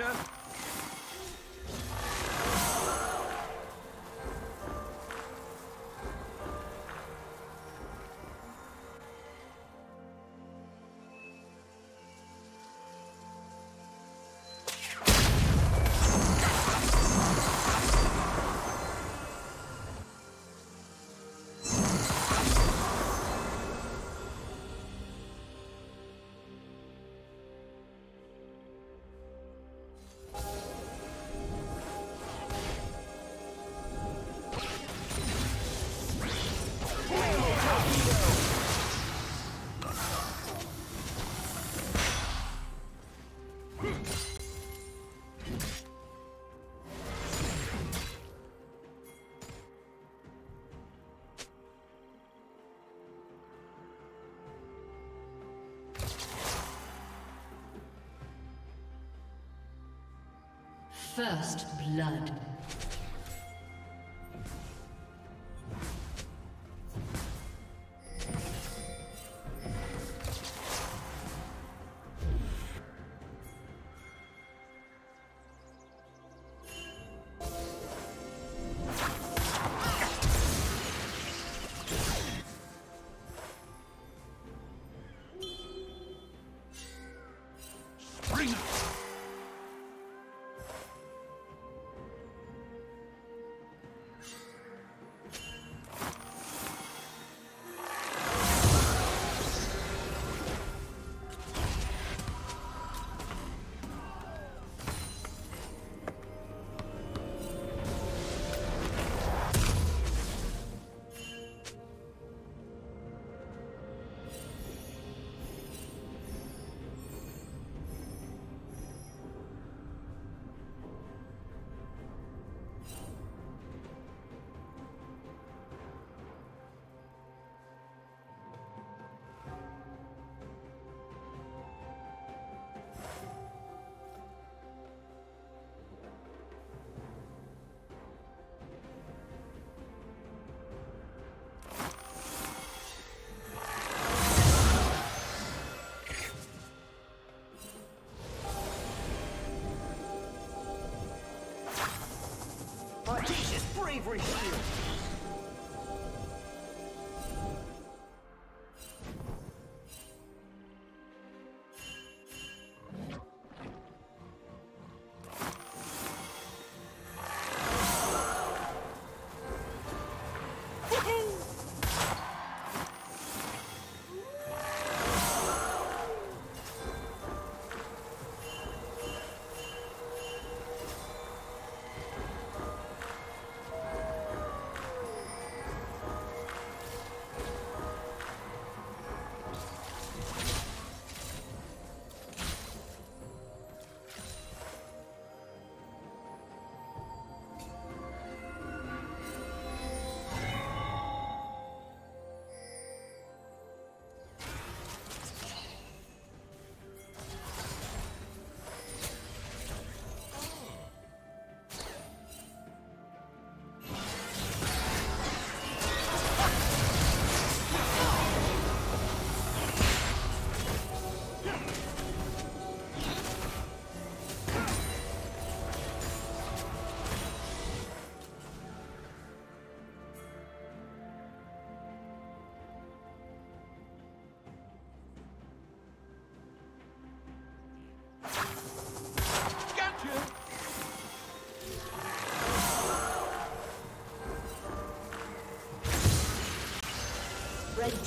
Micah. First blood. Bravery shield.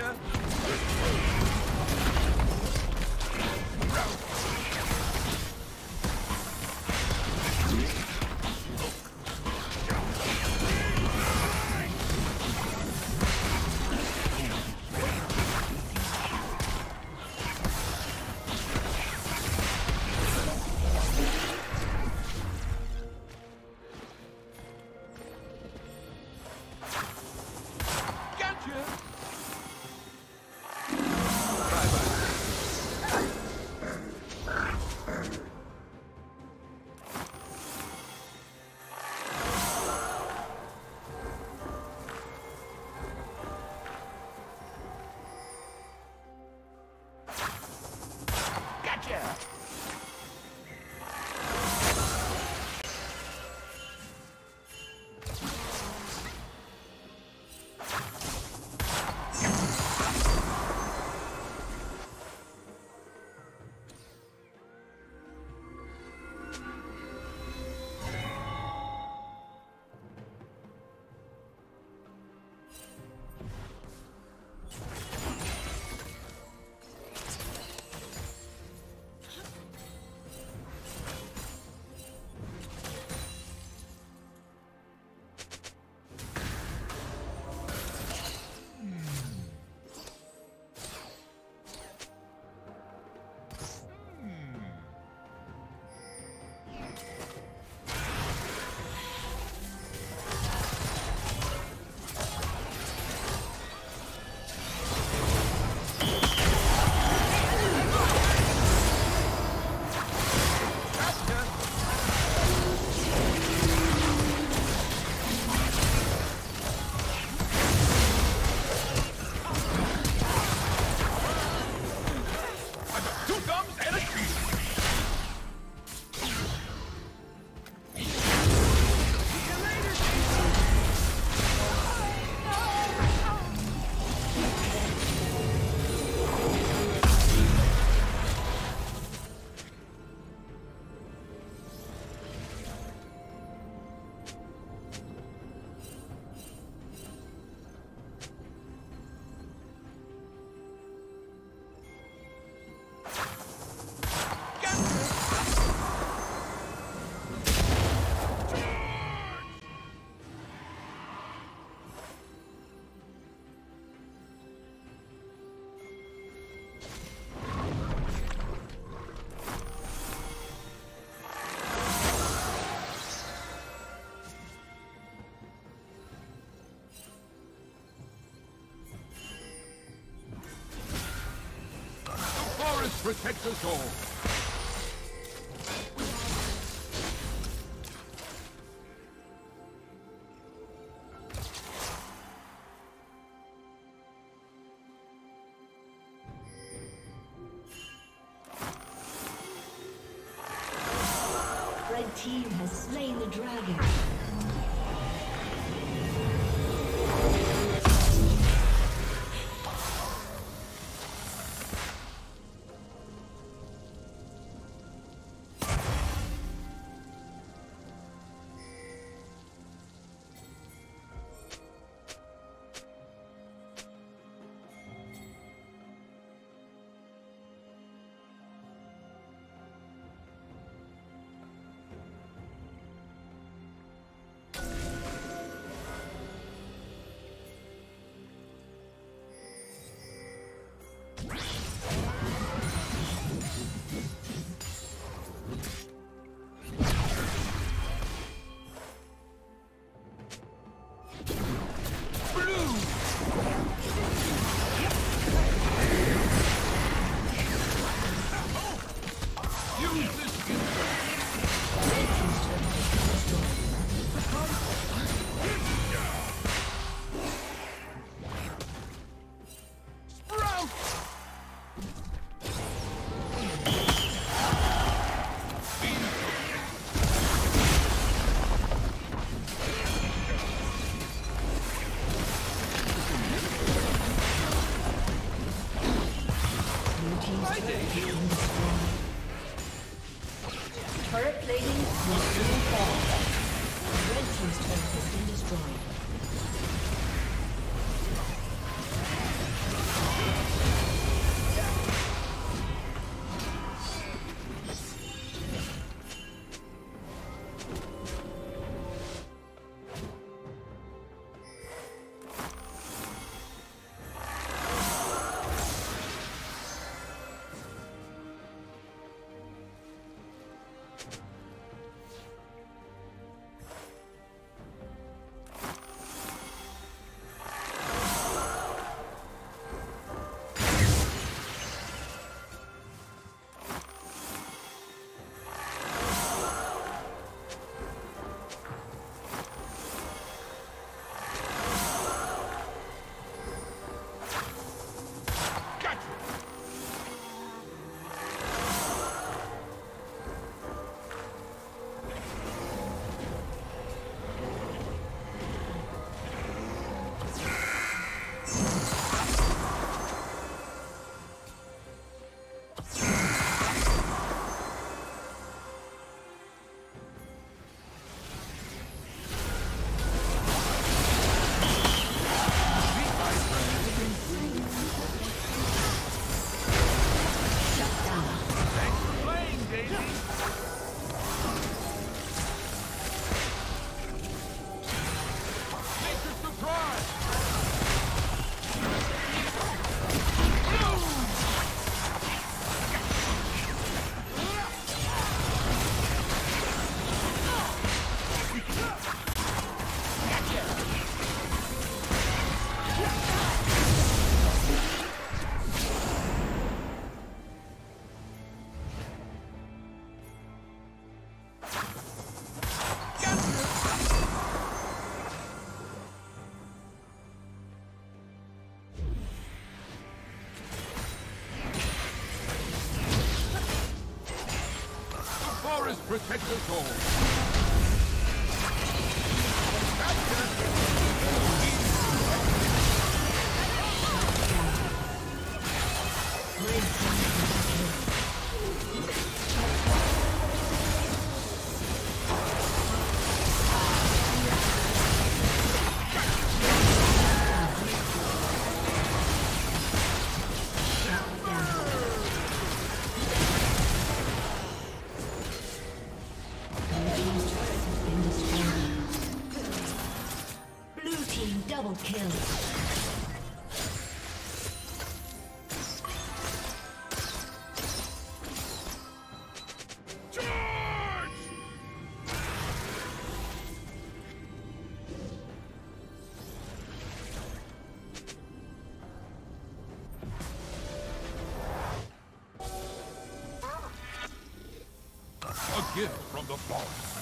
Gotcha! Forest protects us all. Protect gift from the boss.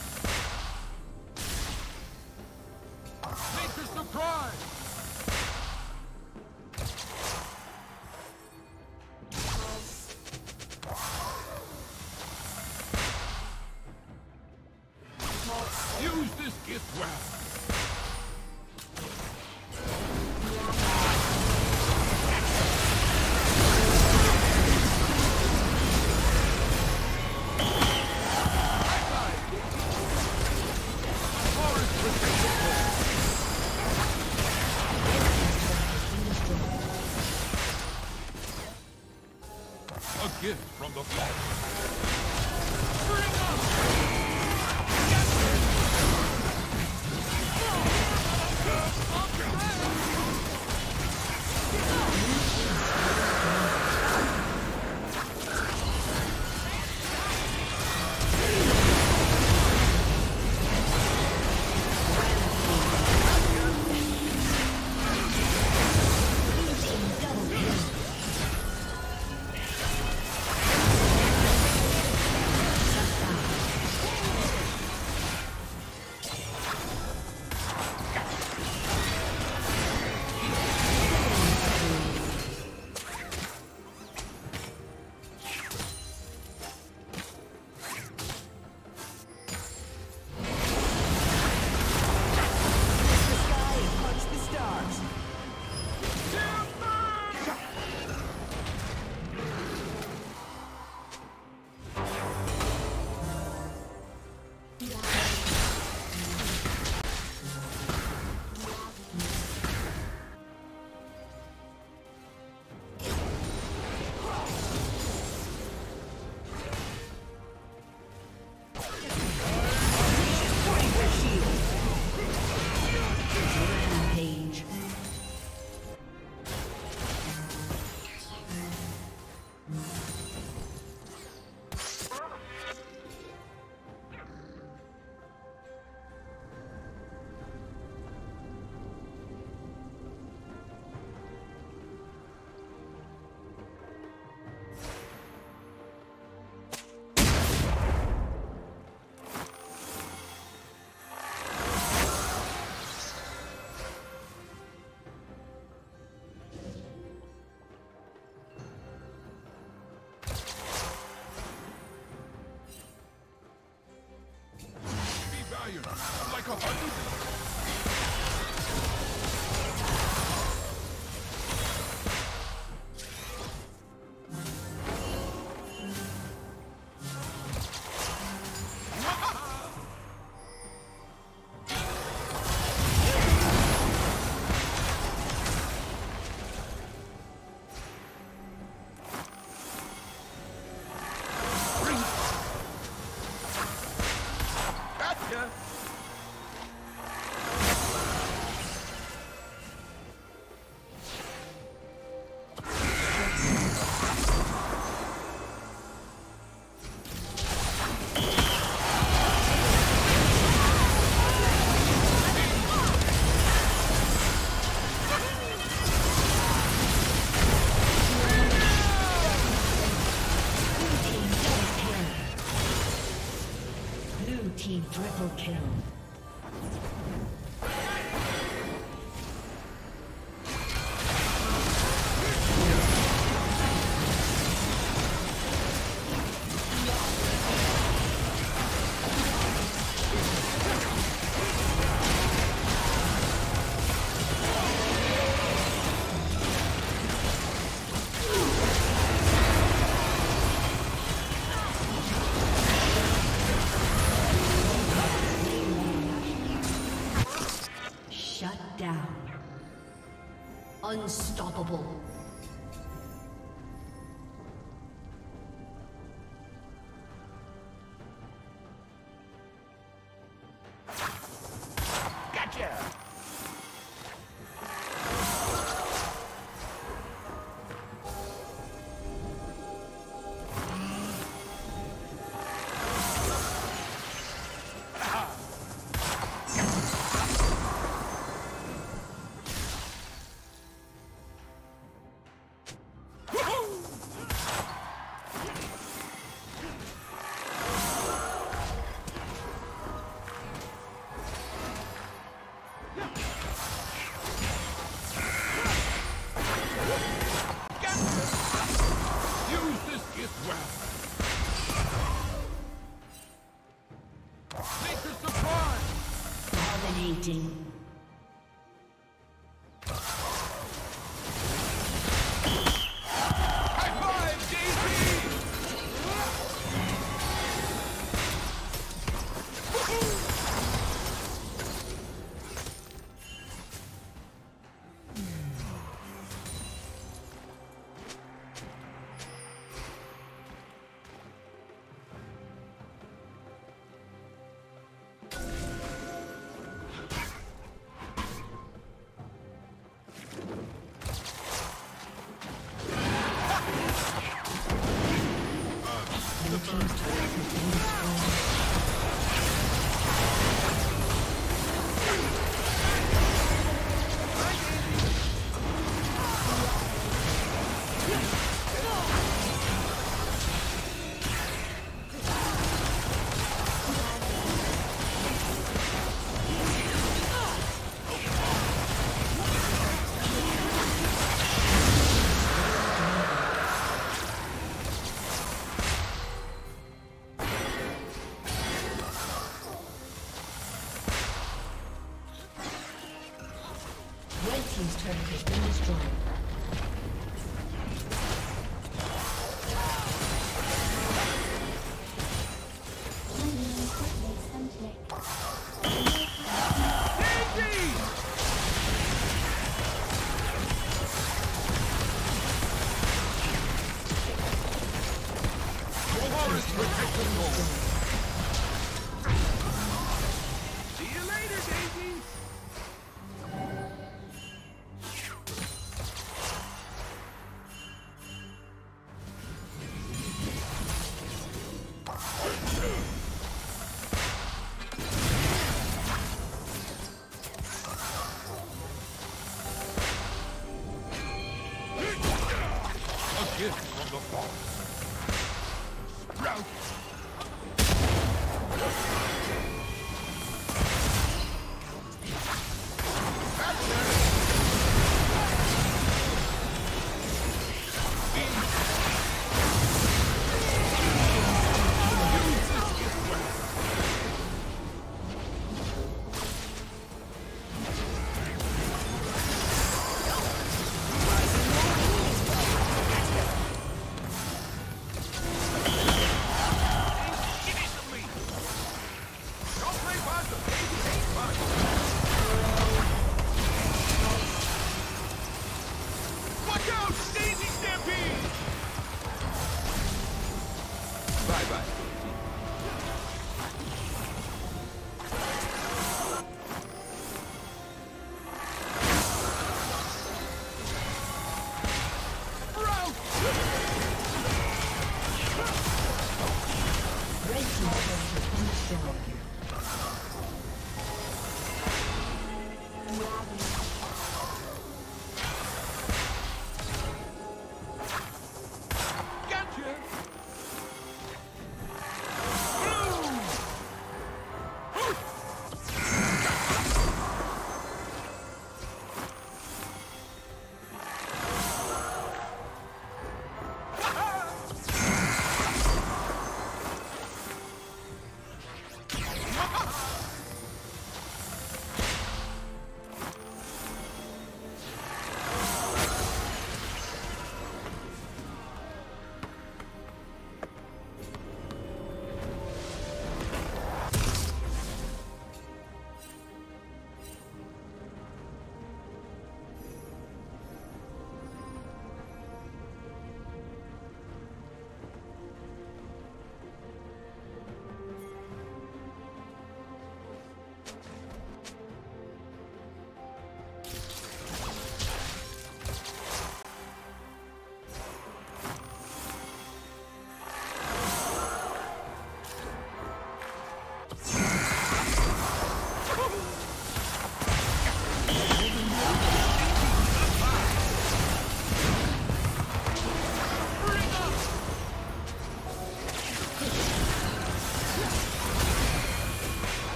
Kopf. Dominating.